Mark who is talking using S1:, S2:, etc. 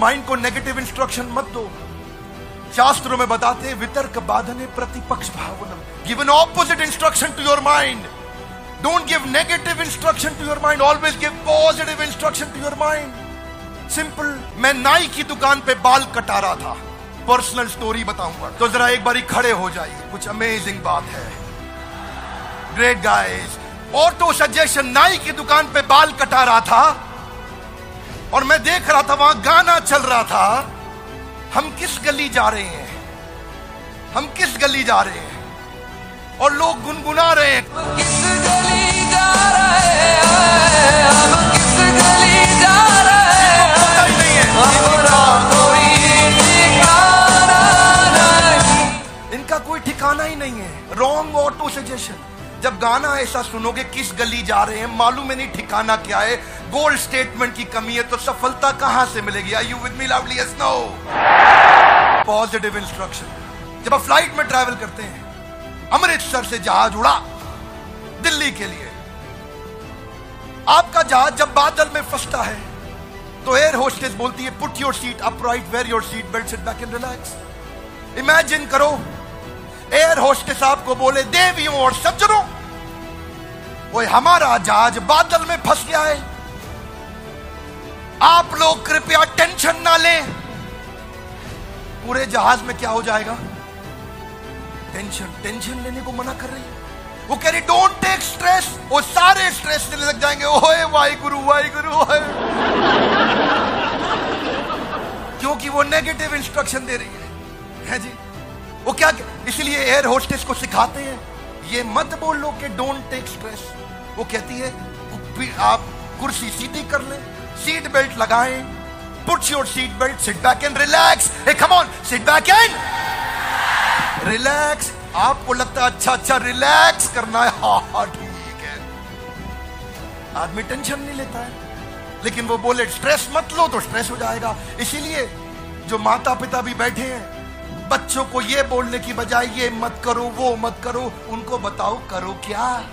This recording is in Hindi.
S1: माइंड को नेगेटिव इंस्ट्रक्शन मत दो। शास्त्रों में बताते वितर्क बाधने प्रतिपक्ष भावनम give an opposite instruction to your mind don't give negative instruction to your mind always give positive instruction to your mind simple मैं नाई की दुकान पे बाल कटा रहा था। पर्सनल स्टोरी बताऊँगा। तो जरा एक बारी खड़े हो जाइए। कुछ अमेजिंग बात है। ग्रेट गाइस ऑटो सजेशन नाई की दुकान पे बाल कटा रहा था। और मैं देख रहा था वहाँ गाना चल रहा था। हम किस गली जा रहे हैं? हम किस गली जा रहे हैं? और लोग गुनगुना रहे हैं।
S2: किस गली जा रहे हैं? हम किस गली जा रहे हैं?
S1: पता ही। नहीं। है इनका कोई ठिकाना ही नहीं है। रॉन्ग ऑटो सजेशन जब गाना ऐसा सुनोगे, किस गली जा रहे हैं, मालूम है नहीं ठिकाना क्या है। गोल्ड स्टेटमेंट की कमी है तो सफलता कहाँ से मिलेगी? I you with me lovely yes no positive instruction जब आप फ़्लाइट में ट्रैवल करते हैं, अमृतसर से जहाज़ उड़ा, दिल्ली के लिए। आपका जहाज़ जब बादल में फंसता है तो एयर होस्टेस बोलती है put your seat upright wear your seat belt sit back and relax imagine करो एयर होस्टेस आपको बोले, देवियों और सज्जनों वो हमारा जहाज़ बादल में फंस गया है। आप लोग कृपया टेंशन ना लें। पूरे जहाज़ में क्या हो जाएगा? टेंशन टेंशन लेने को मना कर रही है। वो कह रही डोंट टेक स्ट्रेस वो सारे स्ट्रेस लेने लग जाएँगे। ओए वाई गुरु वाई गुरु ओए क्योंकि वो नेगेटिव इंस्ट्रक्शन दे रही है। है जी? वो क्या इसलिए एयर होस्टेस को सिखाते हैं? ये मत बोलो कि डोंट टेक स्ट्रेस वो कहती है आप कुर्सी सीधी कर लें सीट बेल्ट लगाएँ put your seat belt sit back and relax on sit back and relax आपको लगता है अच्छा अच्छा रिलैक्स करना है। हाँ हाँ ठीक है। आदमी टेंशन नहीं लेता है। लेकिन वो बोले स्ट्रेस मत लो तो स्ट्रेस हो जाएगा। इसीलिए जो माता पिता भी बैठे हैं बच्चों को ये बोलने की बजाय ये मत करो, वो मत करो। उनको बताओ, करो क्या?